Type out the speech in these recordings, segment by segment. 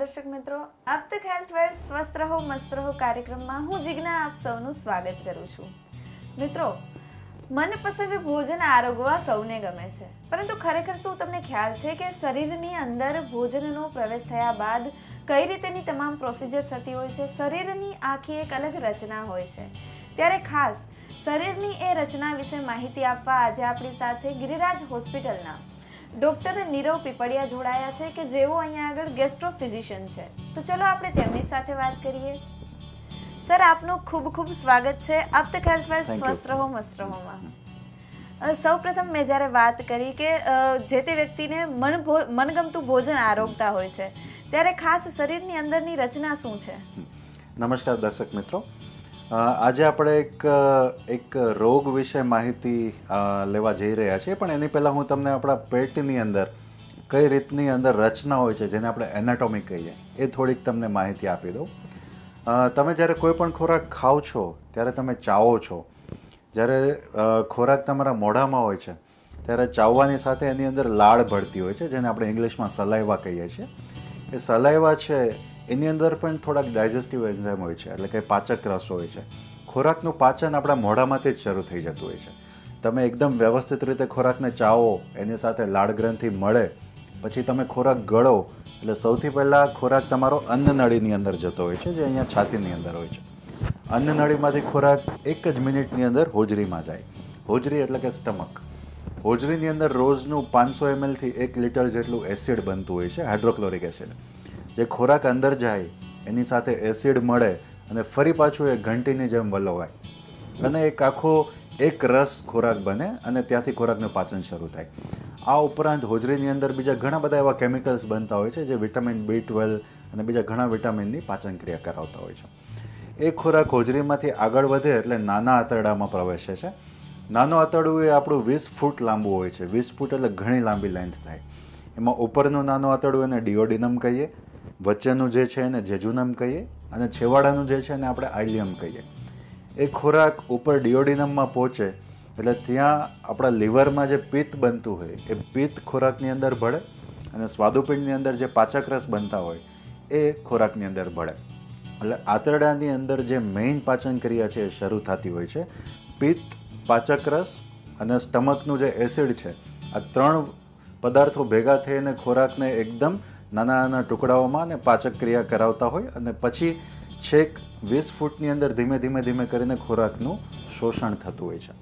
દર્શક મિત્રો, આપ તક હેલ્થ વેલ્થ સ્વસ્થ રહો, મસ્ત રહો કાર્યક્રમમાં હું જિજ્ઞા આપ સૌનું સ્વાગત કરું છું. મિત્રો, મનપસંદ ભોજન આરોગવા સૌને ગમે છે, પરંતુ ખરેખર શું તમને ખ્યાલ છે કે શરીરની અંદર ભોજનનો પ્રવેશ થયા બાદ કઈ રીતેની તમામ પ્રોસિજર થતી હોય છે? શરીરની આખી એક અલગ રચના હોય છે. ત્યારે ખાસ, શરીરની એ રચના વિશે માહિતી આપવા આજે આપણી સાથે ગિરિરાજ હોસ્પિટલના ડોક્ટર નીરવ પીપળિયા જોડાયા છે કે જેઓ અહીંયા આગળ ગેસ્ટ્રો ફિઝિશિયન છે. તો ચલો આપણે તેમની સાથે વાત કરીએ. સર આપનું ખૂબ ખૂબ સ્વાગત છે. આપ તક ખાસ. સ્વસ્થ રહો મસ્ત રહોમાં સૌ પ્રથમ મેં જ્યારે વાત કરી કે જે તે વ્યક્તિને મન મનગમતું ભોજન આરોગતા હોય છે ત્યારે ખાસ શરીરની અંદરની રચના શું છે? નમસ્કાર દર્શક મિત્રો. આજે આપણે એક એક રોગ વિશે માહિતી લેવા જઈ રહ્યા છીએ. પણ એની પહેલાં હું તમને આપણા પેટની અંદર કઈ રીતની અંદર રચના હોય છે, જેને આપણે એનાટોમી કહીએ, એ થોડીક તમને માહિતી આપી દઉં. તમે જ્યારે કોઈ પણ ખોરાક ખાઓ છો, ત્યારે તમે ચાવો છો. જ્યારે ખોરાક તમારા મોઢામાં હોય છે, ત્યારે ચાવવાની સાથે એની અંદર લાળ ભળતી હોય છે, જેને આપણે ઇંગ્લિશમાં સલાઈવા કહીએ છીએ. એ સલાઈવા છે એની અંદર પણ થોડાક ડાયજેસ્ટિવ એન્ઝાઇમ હોય છે, એટલે કે પાચક રસ હોય છે. ખોરાકનું પાચન આપણા મોઢામાંથી જ શરૂ થઈ જતું હોય છે. તમે એકદમ વ્યવસ્થિત રીતે ખોરાકને ચાવો, એની સાથે લાળ ગ્રંથિ મળે, પછી તમે ખોરાક ગળો, એટલે સૌથી પહેલાં ખોરાક તમારો અન્નનળીની અંદર જતો હોય છે, જે અહીંયા છાતીની અંદર હોય છે. અન્નનળીમાંથી ખોરાક એક જ મિનિટની અંદર હોજરીમાં જાય. હોજરી એટલે કે સ્ટમક. હોજરીની અંદર રોજનું પાંચસો એમએલથી એક લીટર જેટલું એસિડ બનતું હોય છે, હાઇડ્રોક્લોરિક એસિડ. જે ખોરાક અંદર જાય, એની સાથે એસિડ મળે અને ફરી પાછું એ ઘંટીની જેમ વલોવાય. અને એક આખો એક રસ ખોરાક બને અને ત્યાંથી ખોરાકનું પાચન શરૂ થાય. આ ઉપરાંત હોજરીની અંદર બીજા ઘણા બધા એવા કેમિકલ્સ બનતા હોય છે, જે વિટામિન બી ટ્વેલ્વ અને બીજા ઘણા વિટામિનની પાચન ક્રિયા કરાવતા હોય છે. એ ખોરાક હોજરીમાંથી આગળ વધે એટલે નાના આંતરડામાં પ્રવેશે છે. નાનું આંતરડું એ આપણું વીસ ફૂટ લાંબુ હોય છે. વીસ ફૂટ એટલે ઘણી લાંબી લેન્થ થાય. એમાં ઉપરનું નાનું આંતરડું એને ડિયોડિનમ કહીએ. વચ્ચેનું જે છે એને જેજુનમ કહીએ અને છેવાડાનું જે છે એને આપણે આઇલિયમ કહીએ. એ ખોરાક ઉપર ડિયોડિનમમાં પહોંચે એટલે ત્યાં આપણા લીવરમાં જે પિત્ત બનતું હોય, એ પિત્ત ખોરાકની અંદર ભળે અને સ્વાદુપિંડની અંદર જે પાચક રસ બનતા હોય, એ ખોરાકની અંદર ભળે. એટલે આંતરડાની અંદર જે મેઇન પાચન ક્રિયા છે એ શરૂ થતી હોય છે. પિત્ત પાચક રસ અને સ્ટમકનું જે એસિડ છે, આ ત્રણ પદાર્થો ભેગા થઈને ખોરાકને એકદમ નાના નાના ટુકડાઓમાં અને પાચક ક્રિયા કરાવતા હોય અને પછી છેક વીસ ફૂટની અંદર ધીમે ધીમે ધીમે કરીને ખોરાકનું શોષણ થતું હોય છે.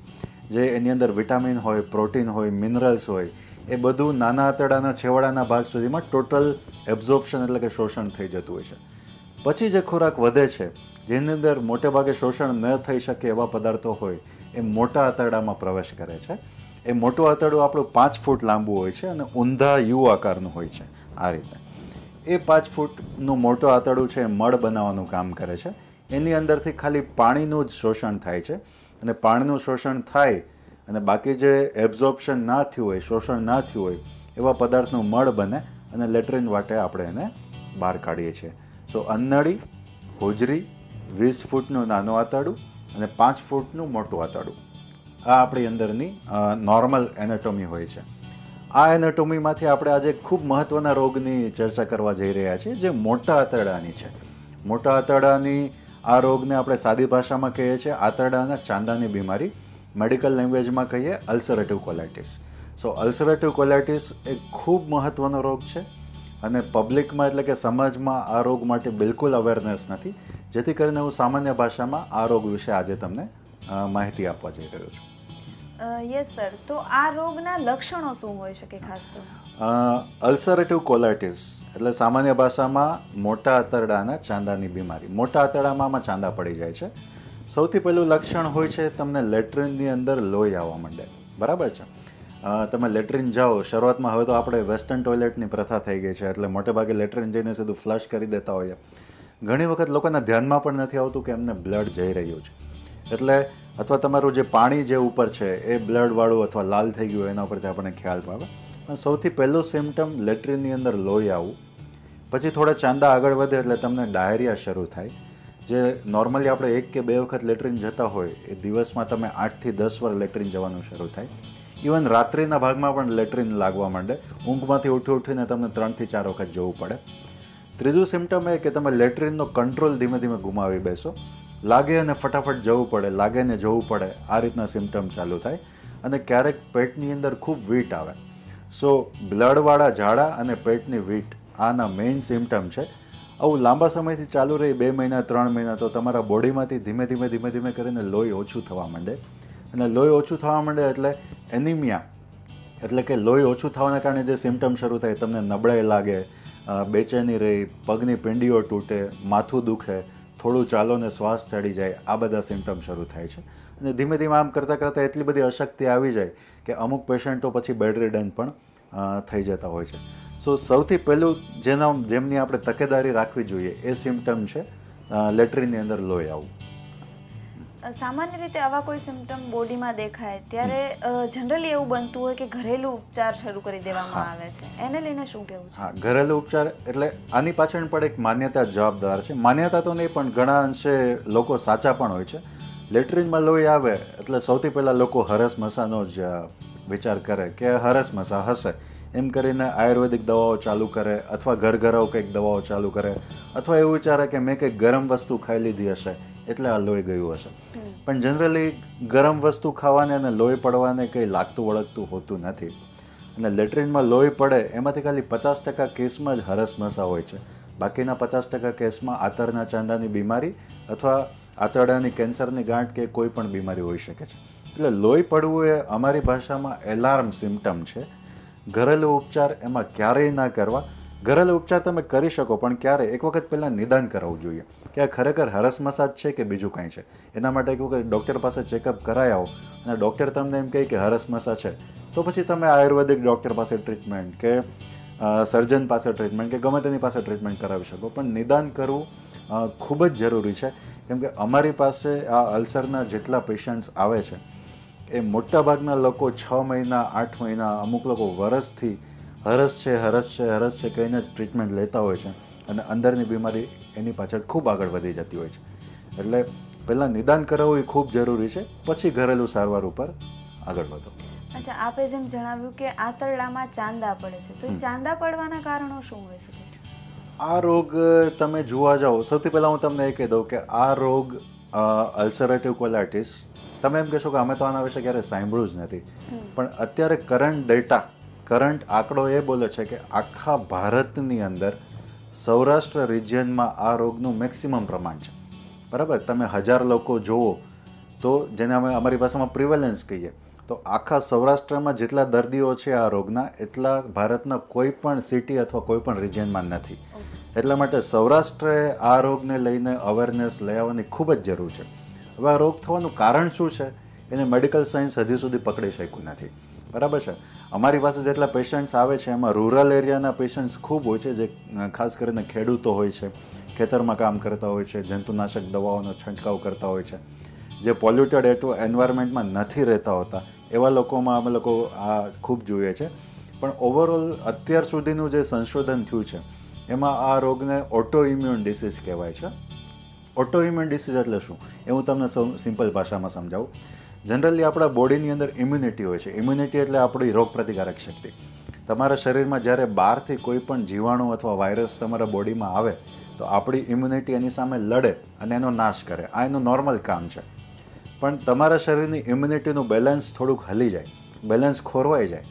જે એની અંદર વિટામિન હોય, પ્રોટીન હોય, મિનરલ્સ હોય, એ બધું નાના આંતરડાના છેવાડાના ભાગ સુધીમાં ટોટલ એબ્ઝોર્પ્શન એટલે કે શોષણ થઈ જતું હોય છે. પછી જે ખોરાક વધે છે, જેની અંદર મોટે ભાગે શોષણ ન થઈ શકે એવા પદાર્થો હોય, એ મોટા આંતરડામાં પ્રવેશ કરે છે. એ મોટું આંતરડું આપણું પાંચ ફૂટ લાંબુ હોય છે અને ઊંધા યુ આકારનું હોય છે. આ રીતે. એ પાંચ ફૂટનું મોટું આંતરડું છે એ મળ બનાવવાનું કામ કરે છે. એની અંદરથી ખાલી પાણીનું જ શોષણ થાય છે. અને પાણીનું શોષણ થાય અને બાકી જે એબ્ઝોર્પ્શન ના થયું હોય, શોષણ ના થયું હોય, એવા પદાર્થનું મળ બને અને લેટ્રિન વાટે આપણે એને બહાર કાઢીએ છીએ. સો અન્નળી હોજરી વીસ ફૂટનું નાનું આંતરડું અને પાંચ ફૂટનું મોટું આંતરડું. આ આપણી અંદરની નોર્મલ એનાટોમી હોય છે. આ એનાટોમીમાંથી આપણે આજે ખૂબ મહત્ત્વના રોગની ચર્ચા કરવા જઈ રહ્યા છીએ, જે મોટા આંતરડાની છે. મોટા આંતરડાની આ રોગને આપણે સાદી ભાષામાં કહીએ છીએ, આંતરડાના ચાંદાની બીમારી. મેડિકલ લેંગ્વેજમાં કહીએ, ulcerative colitis. So, ulcerative colitis એ ખૂબ મહત્ત્વનો રોગ છે અને પબ્લિકમાં એટલે કે સમાજમાં આ રોગ માટે બિલકુલ અવેરનેસ નથી. જેથી કરીને હું સામાન્ય ભાષામાં આ રોગ વિશે આજે તમને માહિતી આપવા જઈ રહ્યો છું. યસ સર તો આ રોગના લક્ષણો શું હોઈ શકે ખાસ તો? અલ્સરેટિવ કોલાઇટિસ એટલે સામાન્ય ભાષામાં મોટા આંતરડાના ચાંદાની બીમારી. મોટા આંતરડામાં ચાંદા પડી જાય છે. સૌથી પહેલું લક્ષણ હોય છે તમને લેટ્રિનની અંદર લોહી આવવા માંડે. બરાબર છે? તમે લેટ્રિન જાઓ, શરૂઆતમાં હવે તો આપણે વેસ્ટર્ન ટોયલેટની પ્રથા થઈ ગઈ છે, એટલે મોટે ભાગે લેટ્રિન જઈને સીધું ફ્લશ કરી દેતા હોઈએ. ઘણી વખત લોકોના ધ્યાનમાં પણ નથી આવતું કે એમને બ્લડ જઈ રહ્યું છે. એટલે અથવા તમારું જે પાણી જે ઉપર છે, એ બ્લડવાળું અથવા લાલ થઈ ગયું એના ઉપરથી આપણને ખ્યાલ આવે પણ સૌથી પહેલું સિમ્ટમ લેટ્રિનની અંદર લોહી આવવું. પછી થોડા ચાંદા આગળ વધે એટલે તમને ડાયરિયા શરૂ થાય. જે નોર્મલી આપણે એક કે બે વખત લેટ્રિન જતા હોય, એ દિવસમાં તમે આઠથી દસ વાર લેટ્રિન જવાનું શરૂ થાય. ઇવન રાત્રિના ભાગમાં પણ લેટ્રિન લાગવા માંડે. ઊંઘમાંથી ઉઠી ઉઠીને તમને ત્રણથી ચાર વખત જવું પડે. ત્રીજું સિમ્ટમ એ કે તમે લેટ્રિનનો કંટ્રોલ ધીમે ધીમે ગુમાવી બેસો. લાગે અને ફટાફટ જવું પડે, લાગે ને જવું પડે, આ રીતના સિમ્ટમ ચાલુ થાય અને ક્યારેક પેટની અંદર ખૂબ વીટ આવે. સો બ્લડવાળા ઝાડા અને પેટની વીટ આના મેઇન સિમ્ટમ છે. આવું લાંબા સમયથી ચાલુ રહી, બે મહિના, ત્રણ મહિના, તો તમારા બોડીમાંથી ધીમે ધીમે ધીમે ધીમે કરીને લોહી ઓછું થવા માંડે. અને લોહી ઓછું થવા માંડે એટલે એનિમિયા એટલે કે લોહી ઓછું થવાના કારણે જે સિમ્ટમ શરૂ થાય, તમને નબળાઈ લાગે બેચેની રહી, પગની પિંડીઓ તૂટે, માથું દુખે થોડું ચાલો ને શ્વાસ ચડી જાય, આ બધા સિમ્ટમ શરૂ થાય છે. અને ધીમે ધીમે આમ કરતાં કરતાં એટલી બધી અશક્તિ આવી જાય કે અમુક પેશન્ટો પછી બેડ રિડન પણ થઈ જતા હોય છે. સો સૌથી પહેલું જેના જેમની આપણે તકેદારી રાખવી જોઈએ એ સિમ્ટમ છે લેટરીની અંદર લોહી આવવું. સામાન્ય રીતે આવા કોઈ સિમ્ટમ બોડીમાં દેખાય ત્યારે જનરલી એવું બનતું હોય કે ઘરેલું ઉપચાર શરૂ કરી દેવામાં આવે છે. એને લઈને શું કહેવું છે? હા ઘરેલું ઉપચાર એટલે આની પાછળ પણ એક માન્યતા જવાબદાર છે. માન્યતા તો નહીં પણ ઘણા અંશે લોકો સાચા પણ હોય છે. લેટ્રિનમાં લોહી આવે એટલે સૌથી પહેલાં લોકો હરસ મસાનો જ વિચાર કરે કે હરસ મસા હશે. એમ કરીને આયુર્વેદિક દવાઓ ચાલુ કરે અથવા ઘરઘરાઓ કંઈક દવાઓ ચાલુ કરે અથવા એવું વિચારે કે મેં કંઈક ગરમ વસ્તુ ખાઈ લીધી હશે. એટલે આ લોહી ગયું હશે. પણ જનરલી ગરમ વસ્તુ ખાવાને અને લોહી પડવાને કંઈ લાગતું વળગતું હોતું નથી. અને લેટ્રિનમાં લોહી પડે એમાંથી ખાલી પચાસ ટકા કેસમાં જ હરસમસા હોય છે. બાકીના પચાસ ટકા કેસમાં આતરના ચાંદાની બીમારી અથવા આંતરડાની કેન્સરની ગાંઠ કે કોઈ પણ બીમારી હોઈ શકે છે. એટલે લોહી પડવું એ અમારી ભાષામાં એલાર્મ સિમ્ટમ છે. ઘરેલું ઉપચાર એમાં ક્યારેય ના કરવા. ઘરેલું ઉપચાર તમે કરી શકો, પણ ક્યારે? એક વખત પહેલાં નિદાન કરાવવું જોઈએ. કે આ ખરેખર હરસ મસાજ છે કે બીજું કાંઈ છે? એના માટે એક વખત ડૉક્ટર પાસે ચેકઅપ કરાવી આવો અને ડૉક્ટર તમને એમ કહે કે હરસ મસા છે. તો પછી તમે આયુર્વેદિક ડૉક્ટર પાસે ટ્રીટમેન્ટ કે સર્જન પાસે ટ્રીટમેન્ટ કે ગમે તેની પાસે ટ્રીટમેન્ટ કરાવી શકો. પણ નિદાન કરવું ખૂબ જ જરૂરી છે. કેમ કે અમારી પાસે આ અલ્સરના જેટલા પેશન્ટ્સ આવે છે, એ મોટાભાગના લોકો છ મહિના, આઠ મહિના, અમુક લોકો વરસથી હરસ છે હરસ છે હરસ છે કહીને જ ટ્રીટમેન્ટ લેતા હોય છે. અને અંદરની બીમારી એની પાછળ ખૂબ આગળ વધી જતી હોય છે. એટલે પહેલાં નિદાન કરાવવું એ ખૂબ જરૂરી છે પછી ઘરેલું સારવાર ઉપર આગળ વધો. અચ્છા આપે જેમ જણાવ્યું કે આંતરડામાં ચાંદા પડે છે તો એ ચાંદા પડવાના કારણો શું હોય શકે આ રોગ તમે જોવા જાઓ સૌથી પહેલાં હું તમને એ કહી દઉં કે આ રોગ અલ્સરેટિવ કોલાઇટિસ તમે એમ કહેશો કે અમે તો આના વિશે ક્યારે સાંભળ્યું જ નથી. પણ અત્યારે કરંટ ડેટા કરંટ આંકડો એ બોલે છે કે આખા ભારતની અંદર સૌરાષ્ટ્ર રિજિયનમાં આ રોગનું મેક્સિમમ પ્રમાણ છે. બરાબર? તમે હજાર લોકો જુઓ તો જેને અમે અમારી ભાષામાં પ્રિવેલન્સ કહીએ, તો આખા સૌરાષ્ટ્રમાં જેટલા દર્દીઓ છે આ રોગના, એટલા ભારતના કોઈ પણ સિટી અથવા કોઈ પણ રિજિયનમાં નથી. એટલા માટે સૌરાષ્ટ્રે આ રોગને લઈને અવેરનેસ લઈ આવવાની ખૂબ જ જરૂર છે. હવે આ રોગ થવાનું કારણ શું છે? એને મેડિકલ સાયન્સ હજી સુધી પકડી શક્યું નથી. બરાબર છે? અમારી પાસે જેટલા પેશન્ટ્સ આવે છે, એમાં રૂરલ એરિયાના પેશન્ટ્સ ખૂબ હોય છે, જે ખાસ કરીને ખેડૂતો હોય છે, ખેતરમાં કામ કરતા હોય છે, જંતુનાશક દવાઓનો છંટકાવ કરતા હોય છે, જે પોલ્યુટેડ એટલું એન્વાયરમેન્ટમાં નથી રહેતા હોતા, એવા લોકોમાં અમે લોકો આ ખૂબ જોઈએ છે. પણ ઓવરઓલ અત્યાર સુધીનું જે સંશોધન થયું છે, એમાં આ રોગને ઓટો ઇમ્યુન ડિસીઝ કહેવાય છે. ઓટો ઇમ્યુન ડિસીઝ એટલે શું? એ હું તમને સિમ્પલ ભાષામાં સમજાવું. જનરલી આપણા બોડીની અંદર ઇમ્યુનિટી હોય છે. ઇમ્યુનિટી એટલે આપણી રોગ પ્રતિકારક શક્તિ. તમારા શરીરમાં જ્યારે બહારથી કોઈ પણ જીવાણુ અથવા વાયરસ તમારા બોડીમાં આવે, તો આપણી ઇમ્યુનિટી એની સામે લડે અને એનો નાશ કરે. આ એનું નોર્મલ કામ છે. પણ તમારા શરીરની ઇમ્યુનિટીનું બેલેન્સ થોડુંક હલી જાય બેલેન્સ ખોરવાઈ જાય,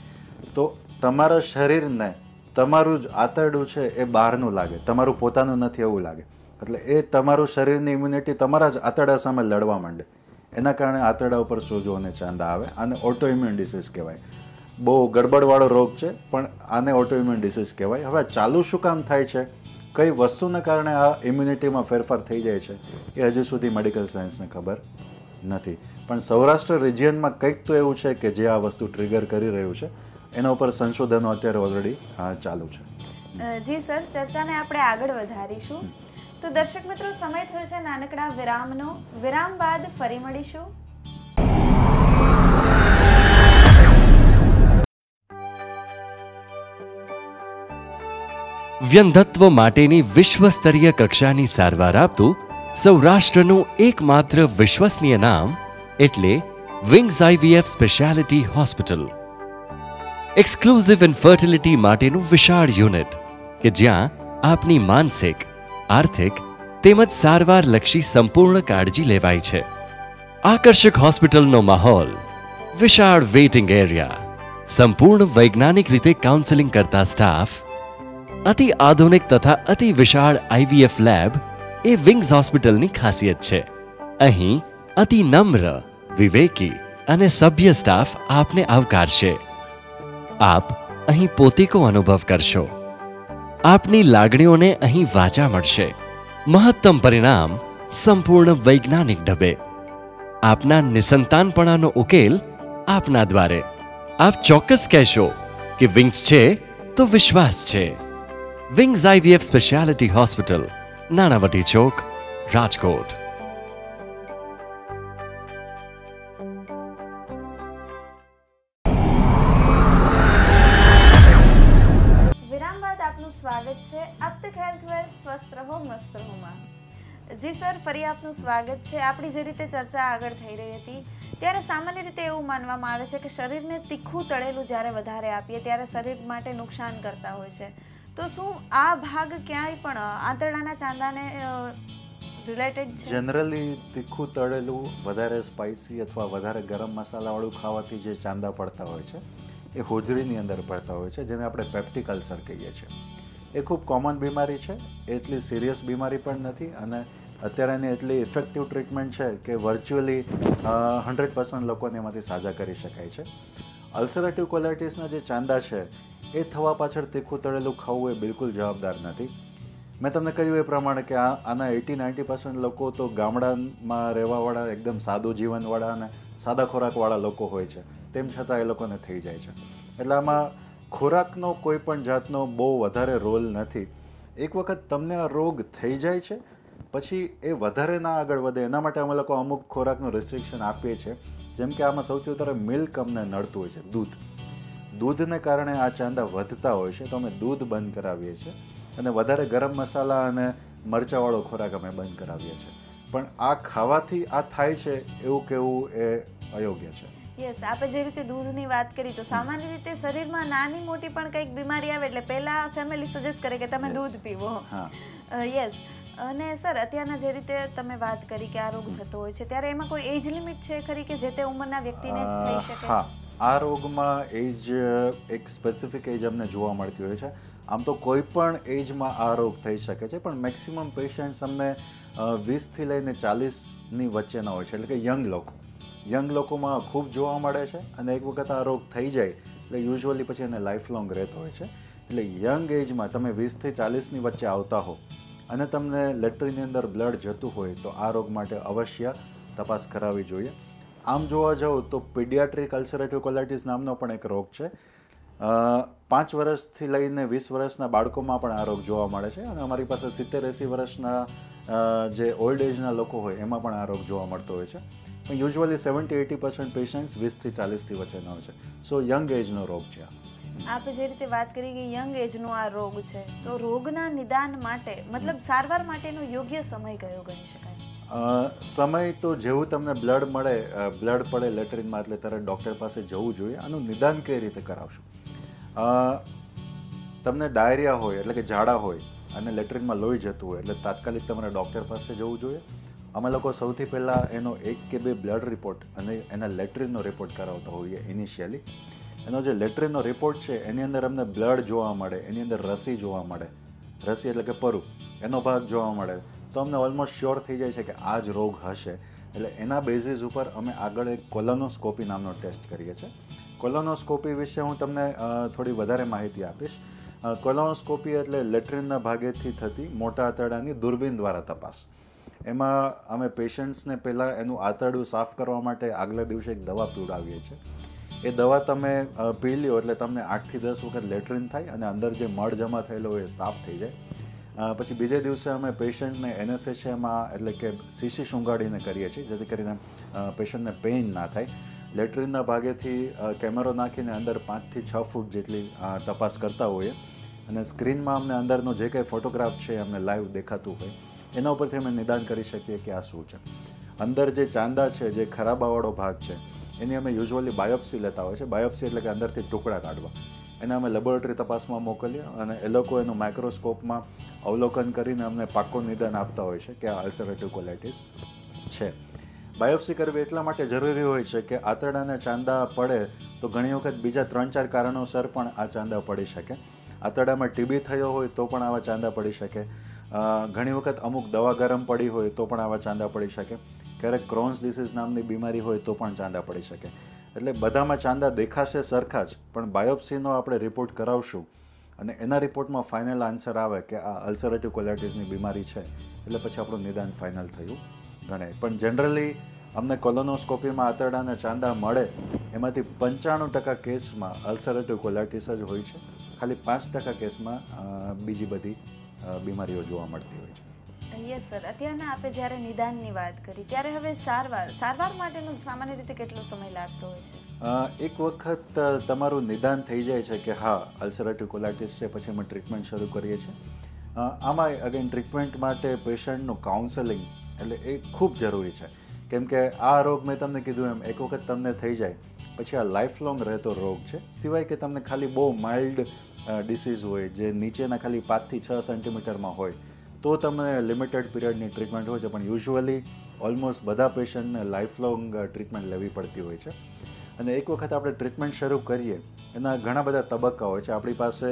તો તમારા શરીરને તમારું જ આંતરડું છે એ બહારનું લાગે. તમારું પોતાનું નથી એવું લાગે. એટલે એ તમારું શરીરની ઇમ્યુનિટી તમારા જ આંતરડા સામે લડવા માંડે. એના કારણે આંતરડા ઉપર સોજો અને ચાંદા આવે. આને ઓટો ઇમ્યુન ડિસીઝ કહેવાય. બહુ ગડબડવાળો રોગ છે પણ આને ઓટો ઇમ્યુન ડિસીઝ કહેવાય. હવે ચાલુ શું કામ થાય છે? કઈ વસ્તુને કારણે આ ઇમ્યુનિટીમાં ફેરફાર થઈ જાય છે? એ હજી સુધી મેડિકલ સાયન્સને ખબર નથી. પણ સૌરાષ્ટ્ર રિજિયનમાં કંઈક તો એવું છે કે જે આ વસ્તુ ટ્રિગર કરી રહ્યું છે. એના ઉપર સંશોધનો અત્યારે ઓલરેડી ચાલુ છે. જી સર ચર્ચાને આપણે આગળ વધારીશું. તો દર્શક મિત્રો, સમય થયો છે નાનકડા વિરામનો. વિરામ બાદ ફરી મળીશું. વ્યંધત્વ માટેની વિશ્વસ્તરીય કક્ષાની સારવાર આપતું સૌરાષ્ટ્રનું એકમાત્ર વિશ્વસનીય નામ એટલે Wings IVF speciality hospital exclusive infertility માટેનું વિશાળ યુનિટ કે જ્યાં આપની માનસિક આર્થિક તેમજ સારવારલક્ષી સંપૂર્ણ કાળજી લેવાય છે. આકર્ષક હોસ્પિટલનો માહોલ, વિશાળ વેઇટિંગ એરિયા, સંપૂર્ણ વૈજ્ઞાનિક રીતે કાઉન્સેલિંગ કરતા સ્ટાફ અતિ આધુનિક તથા અતિ વિશાળ આઈવીએફ લેબ એ વિંગ્સ હોસ્પિટલની ખાસિયત છે. અહીં અતિ નમ્ર, વિવેકી અને સભ્ય સ્ટાફ આપને આવકારશે. આપ અહીં પોતીકો અનુભવ કરશો. આપની લાગણીઓને અહીં વાચા મળશે. મહત્તમ પરિણામ સંપૂર્ણ વૈજ્ઞાનિક ઢબે. આપના નિસંતાનપણાનો ઉકેલ આપના દ્વારે. આપ ચોક્કસ કહેશો કે વિંગ્સ છે તો વિશ્વાસ છે. Wings IVF speciality hospital, Nanavati Chowk, Rajkot. સ્વાગત છે. આપણી જે રીતે ચર્ચા આગળ થઈ રહી હતી, ત્યારે સામાન્ય રીતે એવું માનવામાં આવે છે કે શરીરને તીખું તળેલું જ્યારે વધારે આપીએ, ત્યારે શરીર માટે નુકસાન કરતા હોય છે. તો શું આ ભાગ ક્યાંય પણ આંતરડાના ચાંદાને રિલેટેડ જનરલી તીખું તળેલું, વધારે સ્પાઇસી અથવા વધારે ગરમ મસાલાવાળું ખાવાથી જે ચાંદા પડતા હોય છે, એ હોજરીની અંદર પડતા હોય છે, જેને આપણે પેપ્ટિક અલ્સર કહીએ છીએ. એ ખૂબ કોમન બીમારી છે, એટલી સિરિયસ બીમારી પણ નથી અને અત્યારે એની એટલી ઇફેક્ટિવ ટ્રીટમેન્ટ છે કે વર્ચ્યુઅલી હંડ્રેડ પર્સન્ટ લોકોને એમાંથી સાજા કરી શકાય છે. અલ્સરેટિવ કોલાઇટિસના જે ચાંદા છે, એ થવા પાછળ તીખું તળેલું ખાવું એ બિલકુલ જવાબદાર નથી. મેં તમને કહ્યું એ પ્રમાણે કે આ, આના એટી નાઇન્ટી પર્સન્ટ લોકો તો ગામડામાં રહેવાવાળા, એકદમ સાદું જીવનવાળા અને સાદા ખોરાકવાળા લોકો હોય છે. તેમ છતાં એ લોકોને થઈ જાય છે. એટલે આમાં ખોરાકનો કોઈ પણ જાતનો બહુ વધારે રોલ નથી. એક વખત તમને આ રોગ થઈ જાય છે પછી એ વધારે ના આગળ વધે એના માટે અમે લોકો અમુક ખોરાકનું રિસ્ટ્રિક્શન આપીએ છીએ. જેમ કે આમાં સૌથી વધારે મિલ્ક અમને નડતું હોય છે દૂધ. દૂધને કારણે આ ચાંદા વધતા હોય છે તો અમે દૂધ બંધ કરાવીએ છીએ અને વધારે ગરમ મસાલા અને મરચાવાળો ખોરાક અમે બંધ કરાવીએ છીએ. પણ આ ખાવાથી આ થાય છે એવું કહેવું એ અયોગ્ય છે. યસ આપણે જે રીતે દૂધની વાત કરી તો સામાન્ય રીતે શરીરમાં નાની મોટી પણ કંઈક બીમારી આવે એટલે પહેલાં ફેમિલી સજેસ્ટ કરે કે તમે દૂધ પીવો. હા. યસ અને સર અત્યારના જે રીતે તમે વાત કરી કે આ રોગ થતો હોય છે ત્યારે એમાં કોઈ એજ લિમિટ છે ખરી કે જે તે ઉંમરના વ્યક્તિને જ થઈ શકે? હા. આ રોગમાં એજ એક સ્પેસિફિક એજ અમને જોવા મળતી હોય છે. આમ તો કોઈ પણ એજમાં આ રોગ થઈ શકે છે પણ મેક્સિમમ પેશન્ટ્સ અમને વીસથી લઈને ચાલીસની વચ્ચેના હોય છે એટલે કે યંગ લોકો. યંગ લોકોમાં ખૂબ જોવા મળે છે અને એક વખત આ રોગ થઈ જાય એટલે યુઝ્યુઅલી પછી એને લાઈફ લોંગ રહેતો હોય છે. એટલે યંગ એજમાં તમે વીસથી ચાલીસની વચ્ચે આવતા હો અને તમને લેટરીની અંદર બ્લડ જતું હોય તો આ રોગ માટે અવશ્ય તપાસ કરાવવી જોઈએ. આમ જોવા જાઉં તો પીડિયાટ્રિક અલ્સરેટિવ કોલાઇટિસ નામનો પણ એક રોગ છે. પાંચ વર્ષથી લઈને વીસ વર્ષના બાળકોમાં પણ આ રોગ જોવા મળે છે અને અમારી પાસે સિત્તેર એંસી વર્ષના જે ઓલ્ડ એજના લોકો હોય એમાં પણ આ રોગ જોવા મળતો હોય છે. પણ usually seventy eighty percent patients વીસથી ચાલીસથી વચ્ચેના હોય છે. સો યંગ એજનો રોગ છે આ. આપણે જે રીતે વાત કરી કે યંગ એજનો આ રોગ છે, તો રોગના નિદાન માટે, મતલબ સારવાર માટેનો યોગ્ય સમય કયો ગણી શકાય? સમય તો જેવું તમને બ્લડ મળે બ્લડ પડે લેટરિનમાં એટલે તરત ડૉક્ટર પાસે જવું જોઈએ, આનું નિદાન કઈ રીતે કરાવશું? તમને ડાયરિયા હોય, એટલે કે ઝાડા હોય, અને લેટરિનમાં લોહી જતું હોય, એટલે તાત્કાલિક તમારે ડૉક્ટર પાસે જવું જોઈએ. અમે લોકો સૌથી પહેલાં એનો એક કે બે બ્લડ રિપોર્ટ અને એના લેટરિનનો રિપોર્ટ કરાવતા હોઈએ ઇનિશિયલી એનો જે લેટરિનનો રિપોર્ટ છે, એની અંદર અમને બ્લડ જોવા મળે, એની અંદર રસી જોવા મળે. રસી એટલે કે પરુ, એનો ભાગ જોવા મળે. તો અમને ઓલમોસ્ટ શ્યોર થઈ જાય છે કે આ જ રોગ હશે. એટલે એના બેઝિસ ઉપર અમે આગળ એક કોલોનોસ્કોપી નામનો ટેસ્ટ કરીએ છીએ. કોલોનોસ્કોપી વિશે હું તમને થોડી વધારે માહિતી આપીશ. કોલોનોસ્કોપી એટલે લેટ્રિનના ભાગેથી થતી મોટા આંતરડાની દૂરબીન દ્વારા તપાસ. એમાં અમે પેશન્ટ્સને પહેલાં એનું આંતરડું સાફ કરવા માટે આગલા દિવસે એક દવા પીવડાવીએ છીએ. એ દવા તમે પી લ્યો એટલે તમને આઠથી દસ વખત લેટ્રિન થાય અને અંદર જે મળ જમા થયેલો હોય એ સાફ થઈ જાય. પછી બીજે દિવસે અમે પેશન્ટને એનએસએચએમાં એટલે કે સીસી શૂંઘાડીને કરીએ છીએ, જેથી કરીને પેશન્ટને પેઇન ના થાય. લેટ્રિનના ભાગેથી કેમેરો નાખીને અંદર પાંચથી છ ફૂટ જેટલી તપાસ કરતા હોઈએ. અને સ્ક્રીનમાં અમને અંદરનો જે કંઈ ફોટોગ્રાફ છે અમને લાઈવ દેખાતું હોય. એના ઉપરથી અમે નિદાન કરી શકીએ કે આ શું છે. અંદર જે ચાંદા છે, જે ખરાબાવાળો ભાગ છે એની અમે યુઝ્યુઅલી બાયોપ્સી લેતા હોય છે. બાયોપ્સી એટલે કે અંદરથી ટુકડા કાઢવા. એને અમે લેબોરેટરી તપાસમાં મોકલીએ અને એ લોકો એનું માઇક્રોસ્કોપમાં અવલોકન કરીને અમને પાક્કું નિદાન આપતા હોય છે કે આ અલ્સરેટિવ ક્વોલિટીસ છે. બાયોપ્સી કરવી એટલા માટે જરૂરી હોય છે કે આંતરડાને ચાંદા પડે તો ઘણી વખત બીજા ત્રણ ચાર કારણોસર પણ આ ચાંદા પડી શકે. આંતરડામાં ટીબી થયો હોય તો પણ આવા ચાંદા પડી શકે. ઘણી વખત અમુક દવા ગરમ પડી હોય તો પણ આવા ચાંદા પડી શકે. ક્યારેક ક્રોન્સ ડિસીઝ નામની બીમારી હોય તો પણ ચાંદા પડી શકે. એટલે બધામાં ચાંદા દેખાશે સરખા જ, પણ બાયોપ્સીનો આપણે રિપોર્ટ કરાવશું અને એના રિપોર્ટમાં ફાઇનલ આન્સર આવે કે આ અલ્સરેટિવ કોલાઇટિસની બીમારી છે. એટલે પછી આપણું નિદાન ફાઇનલ થયું ગણાય. પણ જનરલી અમને કોલોનોસ્કોપીમાં આંતરડાને ચાંદા મળે, એમાંથી પંચાણું ટકા કેસમાં અલ્સરેટિવ કોલાઇટિસ જ હોય છે. ખાલી પાંચ ટકા કેસમાં બીજી બધી બીમારીઓ જોવા મળતી હોય છે. યસ સર અત્યારના આપણે જ્યારે નિદાનની વાત કરી ત્યારે હવે સારવાર સારવાર માટેનો સામાન્ય રીતે કેટલો સમય લાગતો હોય છે? એક વખત તમારું નિદાન થઈ જાય છે કે હા અલ્સરેટિવ કોલાઇટિસ છે પછી અમે ટ્રીટમેન્ટ શરૂ કરીએ છીએ. આમાં અગેન ટ્રીટમેન્ટ માટે પેશન્ટનું કાઉન્સેલિંગ એટલે એ ખૂબ જરૂરી છે. કેમ કે આ રોગ મેં તમને કીધું એમ એક વખત તમને થઈ જાય પછી આ લાઈફ લોંગ રહેતો રોગ છે. સિવાય કે તમને ખાલી બહુ માઇલ્ડ ડિસીઝ હોય, જે નીચેના ખાલી પાંચથી છ સેન્ટીમીટરમાં હોય, તો તમને લિમિટેડ પીરિયડની ટ્રીટમેન્ટ હોય છે. પણ યુઝ્યુઅલી ઓલમોસ્ટ બધા પેશન્ટને લાઈફ લોંગ ટ્રીટમેન્ટ લેવી પડતી હોય છે. અને એક વખત આપણે ટ્રીટમેન્ટ શરૂ કરીએ, એના ઘણા બધા તબક્કા હોય છે. આપણી પાસે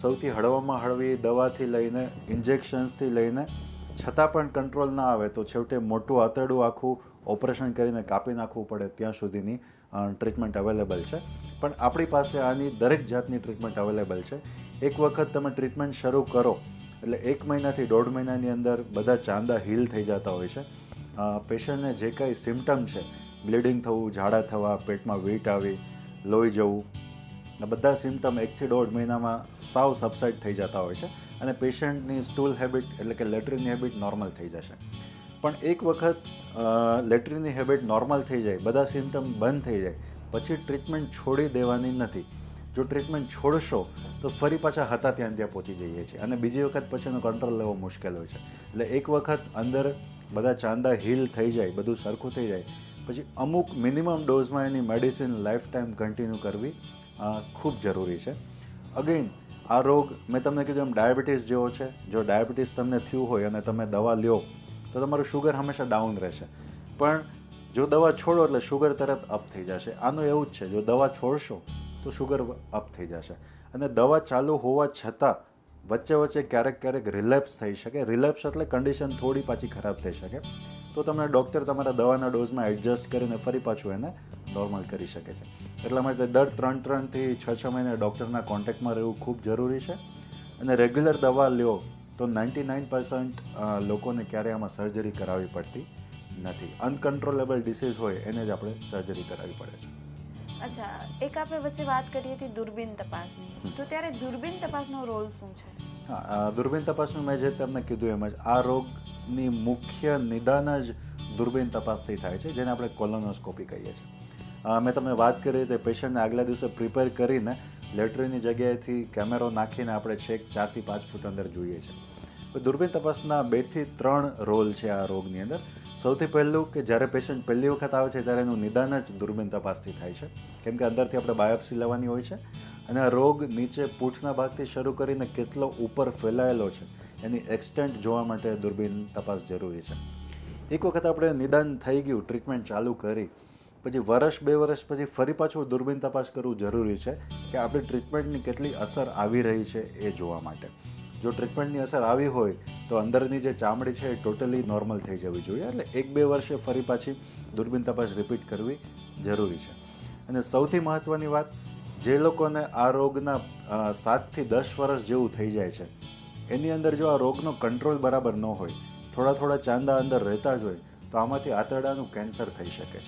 સૌથી હળવામાં હળવી દવાથી લઈને ઇન્જેક્શન્સથી લઈને છતાં પણ કંટ્રોલ ના આવે, તો છેવટે મોટું આંતરડું આખું ઓપરેશન કરીને કાપી નાખવું પડે ત્યાં સુધીની ટ્રીટમેન્ટ અવેલેબલ છે. પણ આપણી પાસે આની દરેક જાતની ટ્રીટમેન્ટ અવેલેબલ છે. એક વખત તમે ટ્રીટમેન્ટ શરૂ કરો, એટલે એક મહિનાથી દોઢ મહિનાની અંદર બધા ચાંદા હીલ થઈ જતા હોય છે. પેશન્ટને જે કાંઈ સિમ્ટમ છે બ્લીડિંગ થવું, ઝાડા થવા, પેટમાં વીટ આવી, લોહી જવું, આ બધા સિમ્ટમ એકથી દોઢ મહિનામાં સાવ સબસાઇડ થઈ જતા હોય છે અને પેશન્ટની સ્ટૂલ હેબિટ એટલે કે લેટરિનની હેબિટ નોર્મલ થઈ જશે. પણ એક વખત લેટરિનની હેબિટ નોર્મલ થઈ જાય, બધા સિમ્ટમ બંધ થઈ જાય પછી ટ્રીટમેન્ટ છોડી દેવાની નથી. જો ટ્રીટમેન્ટ છોડશો, તો ફરી પાછા હતા ત્યાં ત્યાં પહોંચી જઈએ છીએ. અને બીજી વખત પછી એનો કંટ્રોલ લેવો મુશ્કેલ હોય છે. એટલે એક વખત અંદર બધા ચાંદા હીલ થઈ જાય, બધું સરખું થઈ જાય, પછી અમુક મિનિમમ ડોઝમાં એની મેડિસિન લાઈફ ટાઈમ કન્ટિન્યુ કરવી ખૂબ જરૂરી છે. અગેન આ રોગ મેં તમને કીધું એમ ડાયાબિટીસ જેવો છે. જો ડાયાબિટીસ તમને થયું હોય અને તમે દવા લ્યો, તો તમારું શુગર હંમેશા ડાઉન રહેશે. પણ જો દવા છોડો એટલે શુગર તરત અપ થઈ જશે. આનું એવું જ છે, જો દવા છોડશો તો શુગર અપ થઈ જશે. અને દવા ચાલુ હોવા છતાં વચ્ચે વચ્ચે ક્યારેક ક્યારેક રિલેપ્સ થઈ શકે. રિલેપ્સ એટલે કન્ડિશન થોડી પાછી ખરાબ થઈ શકે. તો તમને ડૉક્ટર તમારા દવાના ડોઝમાં એડજસ્ટ કરીને ફરી પાછું એને નોર્મલ કરી શકે છે. એટલા માટે દર ત્રણ ત્રણથી છ છ મહિને ડૉક્ટરના કોન્ટેક્ટમાં રહેવું ખૂબ જરૂરી છે. અને રેગ્યુલર દવા લ્યો તો નાઇન્ટી નાઇન પર્સન્ટ લોકોને ક્યારેય આમાં સર્જરી કરાવવી પડતી નથી. અનકન્ટ્રોલેબલ ડિસીઝ હોય એને જ આપણે સર્જરી કરાવવી પડે છે. અચ્છા એક આપણે વચ્ચે વાત કરી હતી દૂરબીન તપાસની. તો ત્યારે દૂરબીન તપાસનો રોલ શું છે? હા દૂરબીન તપાસનું મેં જે તમને કીધું એમ જ આ રોગની મુખ્ય નિદાન જ દૂરબીન તપાસથી થાય છે જેને આપણે કોલોનોસ્કોપી કહીએ છીએ. મેં તમને વાત કરી તે પેશન્ટને આગલા દિવસે પ્રિપેર કરીને લેટરીની જગ્યાએથી કેમેરો નાખીને આપણે છેક ચારથી પાંચ ફૂટ અંદર જોઈએ છીએ તો દૂરબીન તપાસના બેથી ત્રણ રોલ છે આ રોગની અંદર. સૌથી પહેલું કે જ્યારે પેશન્ટ પહેલી વખત આવે છે, ત્યારે એનું નિદાન જ દૂરબીન તપાસથી થાય છે. કેમ કે અંદરથી આપણે બાયોપ્સી લેવાની હોય છે અને આ રોગ નીચે પૂંછના ભાગથી શરૂ કરીને કેટલો ઉપર ફેલાયેલો છે, એની એક્સટેન્ટ જોવા માટે દુર્બીન તપાસ જરૂરી છે. એક વખત આપણે નિદાન થઈ ગયું ટ્રીટમેન્ટ ચાલુ કરી, પછી વર્ષ, બે વર્ષ પછી ફરી પાછું દૂરબીન તપાસ કરવું જરૂરી છે કે આપણી ટ્રીટમેન્ટની કેટલી અસર આવી રહી છે એ જોવા માટે. જો ટ્રીટમેન્ટની અસર આવી હોય, તો અંદરની જે ચામડી છે એ ટોટલી નોર્મલ થઈ જવી જોઈએ. એટલે એક બે વર્ષે ફરી પાછી દૂરબીન તપાસ રિપીટ કરવી જરૂરી છે. અને સૌથી મહત્ત્વની વાત, જે લોકોને આ રોગના સાતથી દસ વર્ષ જેવું થઈ જાય છે, એની અંદર જો આ રોગનો કંટ્રોલ બરાબર ન હોય, થોડા થોડા ચાંદા અંદર રહેતા જ હોય, તો આમાંથી આંતરડાનું કેન્સર થઈ શકે છે.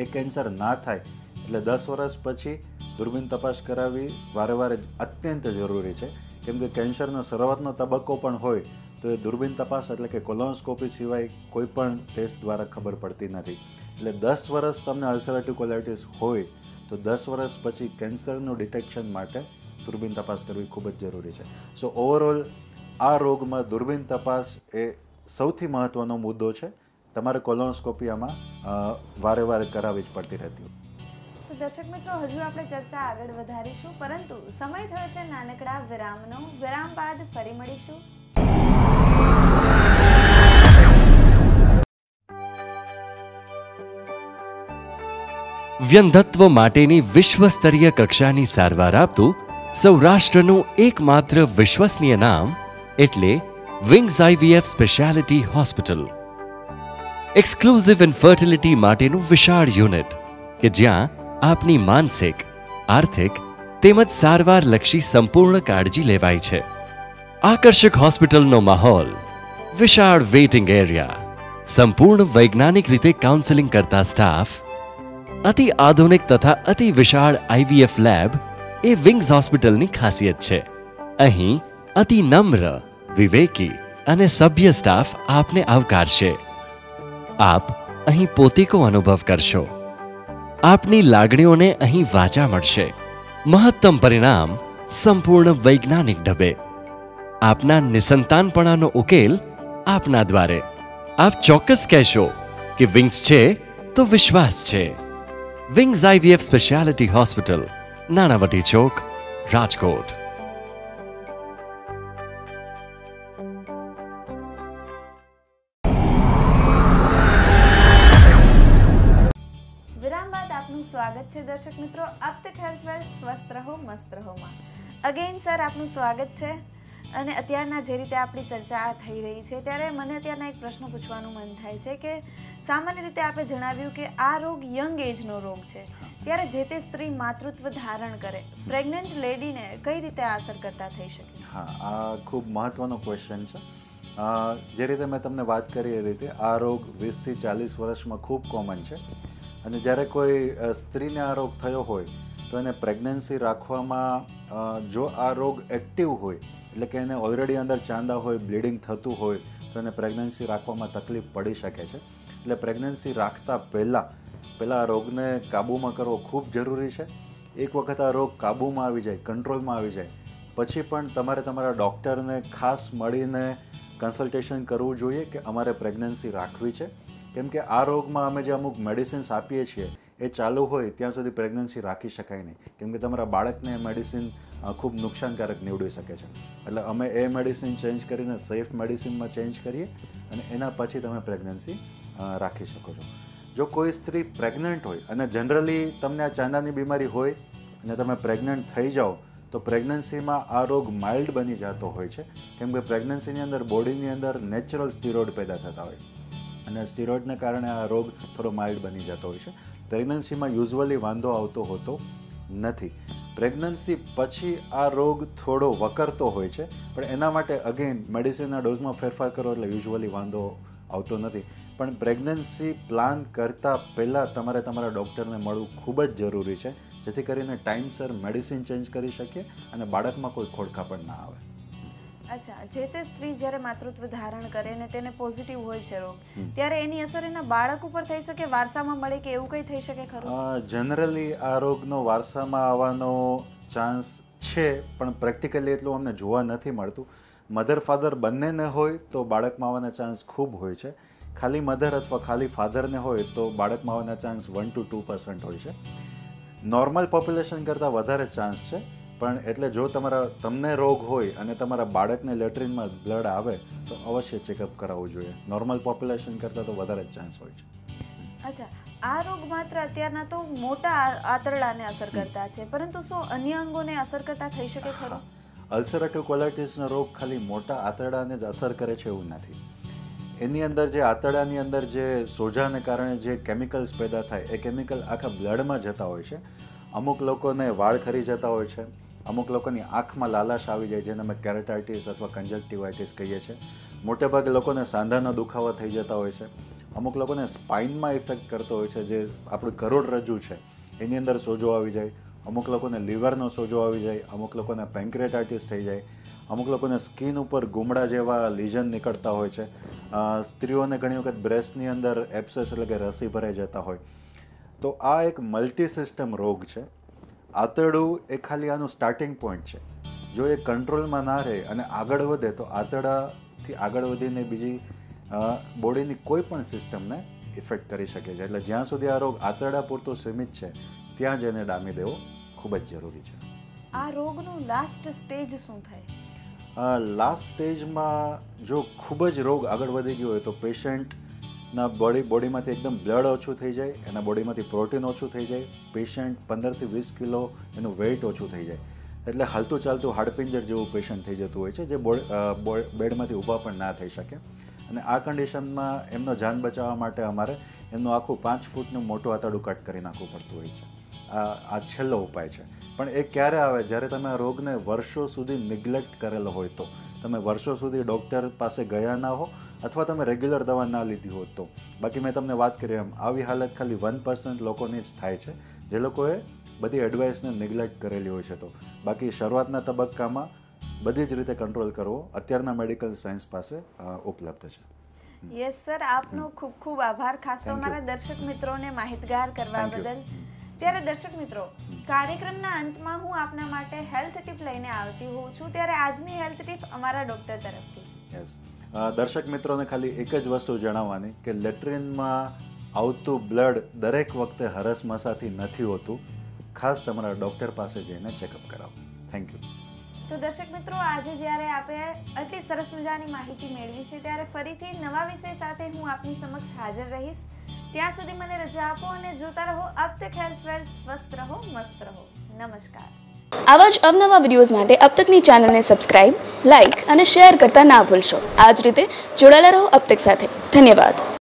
એ કેન્સર ના થાય, એટલે દસ વર્ષ પછી દૂરબીન તપાસ કરાવવી વારે વારે અત્યંત જરૂરી છે. કેમ કે કેન્સરનો શરૂઆતનો તબક્કો પણ હોય, તો એ દૂરબીન તપાસ એટલે કે કોલોનસ્કોપી સિવાય કોઈ પણ ટેસ્ટ દ્વારા ખબર પડતી નથી. એટલે દસ વર્ષ તમને અલ્સરેટિવ કોલાઇટિસ હોય, તો દસ વર્ષ પછી કેન્સરનું ડિટેક્શન માટે દૂરબીન તપાસ કરવી ખૂબ જ જરૂરી છે. સો ઓવરઓલ આ રોગમાં દૂરબીન તપાસ એ સૌથી મહત્ત્વનો મુદ્દો છે. તમારે કોલોનસ્કોપી આમાં વારે વારે કરાવવી જ પડતી રહેતી તો દર્શક મિત્રો, હજુ આપણે ચર્ચા આગળ વધારીશું, પરંતુ સમય થયો છે નાનકડા વિરામનો. વિરામ બાદ ફરી મળીશું. વ્યંધત્વ માટેની વિશ્વસ્તરીય કક્ષાની સારવાર આપતું સૌરાષ્ટ્રનું એકમાત્ર વિશ્વસનીય નામ એટલે Wings IVF speciality hospital exclusive infertility માટેનું વિશાળ યુનિટ કે જ્યાં આપની માનસિક, આર્થિક તેમજ સારવારલક્ષી સંપૂર્ણ કાળજી લેવાય છે. આકર્ષક હોસ્પિટલનો માહોલ, વિશાળ વેઇટિંગ એરિયા, સંપૂર્ણ વૈજ્ઞાનિક રીતે કાઉન્સેલિંગ કરતા સ્ટાફ અતિ આધુનિક તથા અતિ વિશાળ આઈવીએફ લેબ એ વિંગ્સ હોસ્પિટલની ખાસિયત છે. અહીં અતિ નમ્ર, વિવેકી અને સભ્ય સ્ટાફ આપને આવકારશે. આપ અહીં પોતીકો અનુભવ કરશો. આપની લાગણીઓને અહીં વાચા મળશે. મહત્તમ પરિણામ સંપૂર્ણ વૈજ્ઞાનિક ઢબે. આપના નિસંતાનપણાનો ઉકેલ આપના દ્વારે. આપ ચોક્કસ કહેશો કે વિંગ્સ છે તો વિશ્વાસ છે. Wings IVF speciality hospital, Nanavati Chowk, Rajkot. દર્શક મિત્રો અપ તક હેલ્થ વેલ સ્વસ્થ રહો, મસ્ત રહોમાં અગેન સર આપનું સ્વાગત છે. અને અત્યારના જે રીતે આપણી ચર્ચા થઈ રહી છે, ત્યારે મને અત્યારના એક પ્રશ્ન પૂછવાનું મન થાય છે કે, સામાન્ય રીતે આપણે જણાવ્યું કે આ રોગ યંગ એજનો રોગ છે. ત્યારે જે તે સ્ત્રી માતૃત્વ ધારણ કરે પ્રેગ્નન્ટ લેડીને કઈ રીતે અસર કરતા થઈ શકે? હા, આ ખૂબ મહત્વનો ક્વેશ્ચન છે. જે રીતે મેં તમને વાત કરી એ રીતે, આ રોગ વીસથી ચાલીસ વર્ષમાં ખૂબ કોમન છે. અને જ્યારે કોઈ સ્ત્રીને આ રોગ થયો હોય, તો એને પ્રેગ્નન્સી રાખવામાં જો આ રોગ એક્ટિવ હોય, એટલે કે એને ઓલરેડી અંદર ચાંદા હોય, બ્લીડિંગ થતું હોય, તો એને પ્રેગ્નન્સી રાખવામાં તકલીફ પડી શકે છે. એટલે પ્રેગ્નન્સી રાખતા પહેલાં પહેલાં આ રોગને કાબૂમાં કરવો ખૂબ જરૂરી છે. એક વખત આ રોગ કાબૂમાં આવી જાય, કંટ્રોલમાં આવી જાય, પછી પણ તમારે તમારા ડૉક્ટરને ખાસ મળીને કન્સલ્ટેશન કરવું જોઈએ કે અમારે પ્રેગ્નન્સી રાખવી છે. કેમ કે આ રોગમાં અમે જે અમુક મેડિસિન્સ આપીએ છીએ, એ ચાલુ હોય ત્યાં સુધી પ્રેગ્નન્સી રાખી શકાય નહીં. કેમ કે તમારા બાળકને મેડિસિન ખૂબ નુકસાનકારક નીવડી શકે છે. એટલે અમે એ મેડિસિન ચેન્જ કરીને સેફ મેડિસિનમાં ચેન્જ કરીએ અને એના પછી તમે પ્રેગ્નન્સી રાખી શકો છો. જો કોઈ સ્ત્રી પ્રેગ્નન્ટ હોય અને જનરલી તમને આ ચાંદાની બીમારી હોય અને તમે પ્રેગ્નન્ટ થઈ જાઓ, તો પ્રેગ્નન્સીમાં આ રોગ માઇલ્ડ બની જતો હોય છે. કેમ કે પ્રેગ્નન્સીની અંદર બોડીની અંદર નેચરલ સ્ટીરોઇડ પેદા થતા હોય. અને સ્ટીરોઇડને કારણે આ રોગ થોડો માઇલ્ડ બની જતો હોય છે. પ્રેગ્નન્સીમાં યુઝવલી વાંધો આવતો હોતો નથી. પ્રેગ્નન્સી પછી આ રોગ થોડો વકરતો હોય છે, પણ એના માટે અગેન મેડિસિનના ડોઝમાં ફેરફાર કરો એટલે યુઝવલી વાંધો આવતો નથી. પણ પ્રેગ્નન્સી પ્લાન કરતાં પહેલાં તમારે તમારા ડૉક્ટરને મળવું ખૂબ જ જરૂરી છે, જેથી કરીને ટાઈમસર મેડિસિન ચેન્જ કરી શકીએ અને બાળકમાં કોઈ ખોડખા પણ ના આવે. અચ્છા જે તે સ્ત્રી જ્યારે માતૃત્વ ધારણ કરે ને તેને પોઝિટિવ હોય છે રોગ ત્યારે એની અસર એના બાળક ઉપર થઈ શકે વારસામાં મળે કે એવું કંઈ થઈ શકે ખરું? જનરલી આ રોગનો વારસામાં આવવાનો ચાન્સ છે પણ પ્રેક્ટિકલી એટલું અમને જોવા નથી મળતું. મધર ફાધર બંનેને હોય તો બાળકમાં આવવાના ચાન્સ ખૂબ હોય છે. ખાલી મધર અથવા ખાલી ફાધરને હોય તો બાળકમાં આવવાના chance one to two percent હોય છે. નોર્મલ પોપ્યુલેશન કરતાં વધારે ચાન્સ છે. પણ એટલે જો તમારા તમને રોગ હોય અને તમારા બાળકને લેટ્રિનમાં બ્લડ આવે તો અવશ્ય ચેકઅપ કરાવવું જોઈએ. નોર્મલ પોપ્યુલેશન કરતાં તો વધારે જ ચાન્સ હોય છે. અચ્છા આ રોગ માત્ર અત્યારના તો મોટા આંતરડાને અસર કરતા છે. પરંતુ શું અન્ય અંગોને અસર કરતા થઈ શકે ખરો? અલ્સરેટિવ કોલાઇટિસનો રોગ ખાલી મોટા આંતરડાને જ અસર કરે છે એવું નથી. એની અંદર જે આંતરડાની અંદર જે સોજાને કારણે જે કેમિકલ્સ પેદા થાય એ કેમિકલ આખા બ્લડમાં જતા હોય છે. અમુક લોકોને વાળ ખરી જતા હોય છે. અમુક લોકોની આંખમાં લાલાશ આવી જાય જેને અમે કેરેટાઇટિસ અથવા કંજક્ટિવાઇટિસ કહીએ છીએ. મોટેભાગે લોકોને સાંધાના દુખાવા થઈ જતા હોય છે. અમુક લોકોને સ્પાઇનમાં ઇફેક્ટ કરતો હોય છે જે આપણું કરોડરજ્જુ છે, એની અંદર સોજો આવી જાય. અમુક લોકોને લીવરનો સોજો આવી જાય, અમુક લોકોને પેન્ક્રેટાઇટિસ થઈ જાય. અમુક લોકોને સ્કિન ઉપર ગુમડા જેવા લીઝન નીકળતા હોય છે. સ્ત્રીઓને ઘણી વખત બ્રેસ્ટની અંદર એપ્સેસ એટલે કે રસી ભરાઈ જતા હોય. તો આ એક મલ્ટી સિસ્ટમ રોગ છે. આંતરડું એ ખાલી આનું સ્ટાર્ટિંગ પોઈન્ટ છે. જો એ કંટ્રોલમાં ના રહે અને આગળ વધે તો આંતરડાથી આગળ વધીને બીજી બોડીની કોઈ પણ સિસ્ટમને ઇફેક્ટ કરી શકે છે. એટલે જ્યાં સુધી આ રોગ આંતરડા પૂરતો સીમિત છે ત્યાં જ એને ડામી દેવો ખૂબ જ જરૂરી છે. આ રોગનું લાસ્ટ સ્ટેજ શું થાય? લાસ્ટ સ્ટેજમાં જો ખૂબ જ રોગ આગળ વધી ગયો હોય તો પેશન્ટના બોડી બોડીમાંથી એકદમ બ્લડ ઓછું થઈ જાય, એના બોડીમાંથી પ્રોટીન ઓછું થઈ જાય પેશન્ટ પંદરથી વીસ કિલો એનું વેઇટ ઓછું થઈ જાય. એટલે હાલતું ચાલતું હાડપિંજર જેવું પેશન્ટ થઈ જતું હોય છે, જે બોડ બેડમાંથી ઊભા પણ ના થઈ શકે. અને આ કન્ડિશનમાં એમનો જાન બચાવવા માટે અમારે એમનું આખું પાંચ ફૂટનું મોટું આતરડું કટ કરી નાખવું પડતું હોય છે. આ આ છેલ્લો ઉપાય છે. પણ એ ક્યારે આવે? જ્યારે તમે આ રોગને વર્ષો સુધી નિગ્લેક્ટ કરેલો હોય તો. તમે વર્ષો સુધી ડૉક્ટર પાસે ગયા ના હો અથવા તમે રેગ્યુલર દવા ના લીધી હોત તો. બાકી મેં તમને વાત કરી એમ આવી હાલત ખાલી વન પર્સન્ટ લોકોની જ થાય છે. જે લોકોએ બધી એડવાઇસને નિગ્લેક્ટ કરેલી હોય છે તો. બાકી શરૂઆતના તબક્કામાં બધી જ રીતે કંટ્રોલ કરવો અત્યારના મેડિકલ સાયન્સ પાસે ઉપલબ્ધ છે. યસ સર આપનો ખૂબ ખૂબ આભાર ખાસ તો અમારા દર્શક મિત્રોને માહિતગાર કરવા બદલ. ત્યારે દર્શક મિત્રો કાર્યક્રમના અંતમાં હું આપના માટે હેલ્થ ટીપ લઈને આવતી હોઉં છું. ત્યારે આજની હેલ્થ ટીપ અમારા ડોક્ટર તરફથી. યસ દર્શક મિત્રોને ખાલી એક જ વસ્તુ જણાવવાની કે લેટ્રિનમાં આવતું બ્લડ દરેક વખતે હરસમસાથી નથી હોતું. ખાસ તમારા ડૉક્ટર પાસે જઈને ચેકઅપ કરાવો. થેન્ક યુ તો દર્શક મિત્રો, આજે જ્યારે આપણે અતિ સરસ મજાની માહિતી મેળવી છે, ત્યારે ફરીથી નવા વિષય સાથે હું આપની સમક્ષ હાજર રહીશ. ત્યાં સુધી મને રજા આપો અને જોતા રહો. અપ તક હેલ્થ વેલ્થ સ્વસ્થ રહો, મસ્ત રહો. નમસ્કાર. આવા જ અવનવા વિડીયોઝ માટે અબતકની ચેનલને સબસ્ક્રાઇબ લાઇક અને શેર કરતા ના ભૂલશો. આ જ રીતે જોડાયેલા રહો અબતક સાથે. ધન્યવાદ.